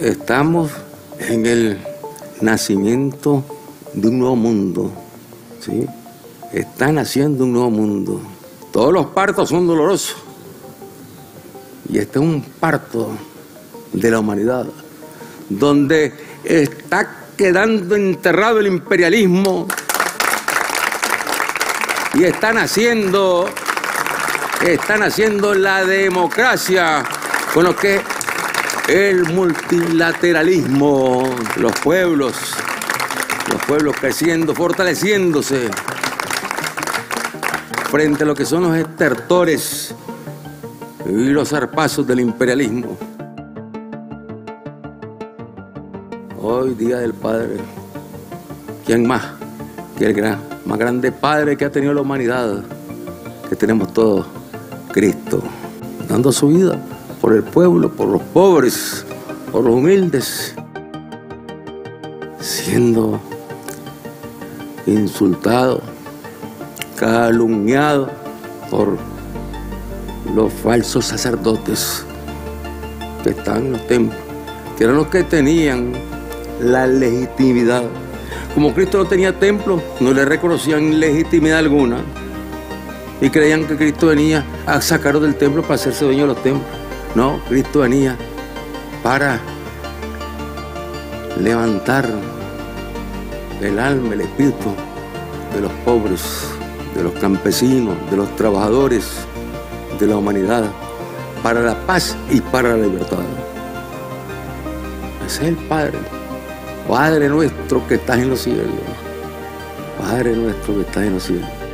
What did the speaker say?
Estamos en el nacimiento de un nuevo mundo. ¿sí? Está naciendo un nuevo mundo. Todos los partos son dolorosos. Y este es un parto de la humanidad, donde está quedando enterrado el imperialismo y están haciendo, están haciendo la democracia con lo que el multilateralismo, los pueblos, los pueblos creciendo, fortaleciéndose frente a lo que son los estertores y los zarpazos del imperialismo. Hoy, Día del Padre, ¿quién más que el gran, más grande Padre que ha tenido la humanidad, que tenemos todos, Cristo, dando su vida por el pueblo, por los pobres, por los humildes, siendo insultado, calumniado por los falsos sacerdotes que están en los templos, que eran los que tenían la legitimidad. Como Cristo no tenía templo, no le reconocían legitimidad alguna y creían que Cristo venía a sacarlos del templo para hacerse dueño de los templos. No, Cristo venía para levantar el alma, el espíritu de los pobres, de los campesinos, de los trabajadores, de la humanidad, para la paz y para la libertad. Ese es el Padre. Padre nuestro que estás en los cielos. Padre nuestro que estás en los cielos.